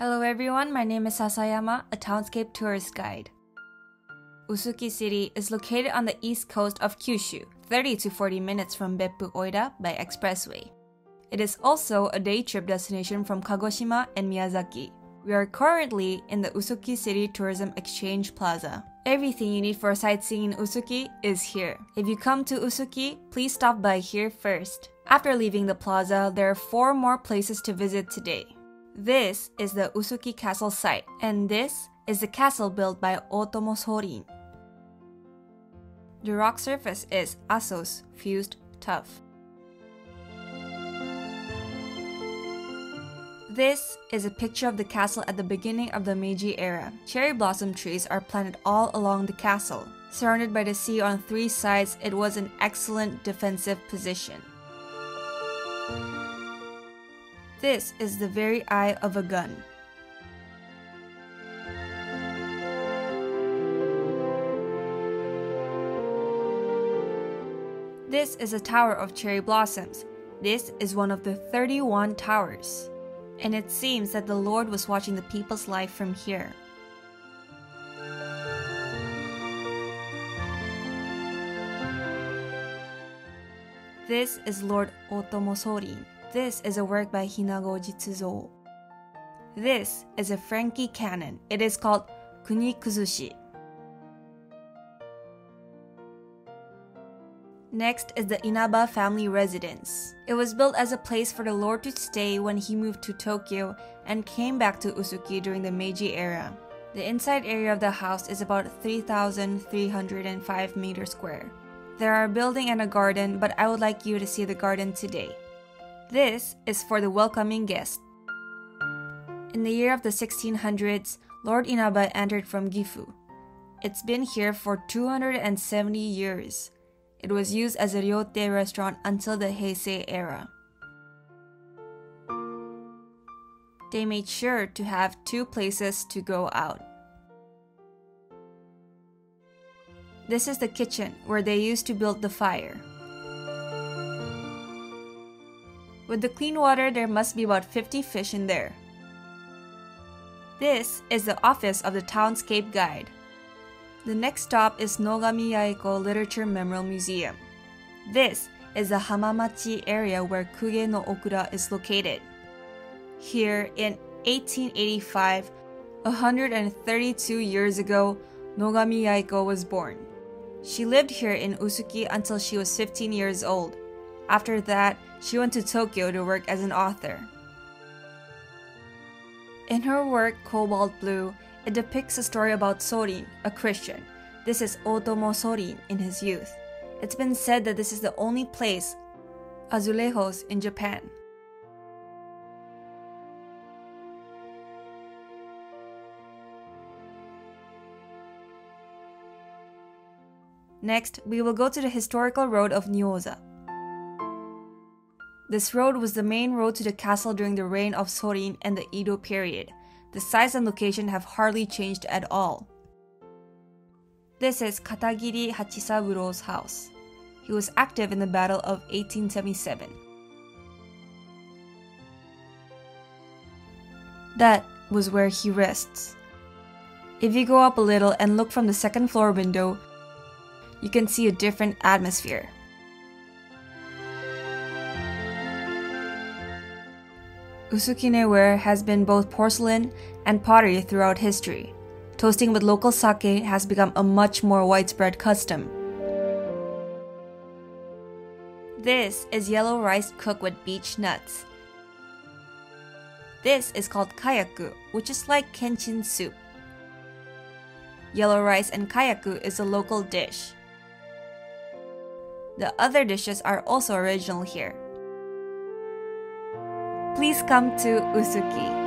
Hello everyone, my name is Sasayama, a townscape tourist guide. Usuki City is located on the east coast of Kyushu, 30 to 40 minutes from Beppu Oita by expressway. It is also a day trip destination from Kagoshima and Miyazaki. We are currently in the Usuki City Tourism Exchange Plaza. Everything you need for sightseeing in Usuki is here. If you come to Usuki, please stop by here first. After leaving the plaza, there are four more places to visit today. This is the Usuki Castle site, and this is the castle built by Otomo Sorin. The rock surface is Aso's fused tuff. This is a picture of the castle at the beginning of the Meiji era. Cherry blossom trees are planted all along the castle. Surrounded by the sea on three sides, it was an excellent defensive position. This is the very eye of a gun. This is a tower of cherry blossoms. This is one of the 31 towers. And it seems that the Lord was watching the people's life from here. This is Lord Otomo Sorin. This is a work by Hinago Jitsuzo. This is a Frankie cannon. It is called Kunikuzushi. Next is the Inaba family residence. It was built as a place for the lord to stay when he moved to Tokyo and came back to Usuki during the Meiji era. The inside area of the house is about 3,305 meters square. There are a building and a garden, but I would like you to see the garden today. This is for the welcoming guest. In the year of the 1600s, Lord Inaba entered from Gifu. It's been here for 270 years. It was used as a ryotei restaurant until the Heisei era. They made sure to have two places to go out. This is the kitchen where they used to build the fire. With the clean water, there must be about 50 fish in there. This is the office of the Townscape Guide. The next stop is Nogami Yaeko Literature Memorial Museum. This is the Hamamachi area where Kuge no Okura is located. Here in 1885, 132 years ago, Nogami Yaeko was born. She lived here in Usuki until she was 15 years old. After that, she went to Tokyo to work as an author. In her work Cobalt Blue, it depicts a story about Sorin, a Christian. This is Otomo Sorin in his youth. It's been said that this is the only place, azulejos, in Japan. Next, we will go to the historical road of Nioza. This road was the main road to the castle during the reign of Sorin and the Edo period. The size and location have hardly changed at all. This is Katagiri Hachisaburo's house. He was active in the Battle of 1877. That was where he rests. If you go up a little and look from the second floor window, you can see a different atmosphere. Usukine ware has been both porcelain and pottery throughout history. Toasting with local sake has become a much more widespread custom. This is yellow rice cooked with beech nuts. This is called kayaku, which is like kenchin soup. Yellow rice and kayaku is a local dish. The other dishes are also original here please come to Usuki.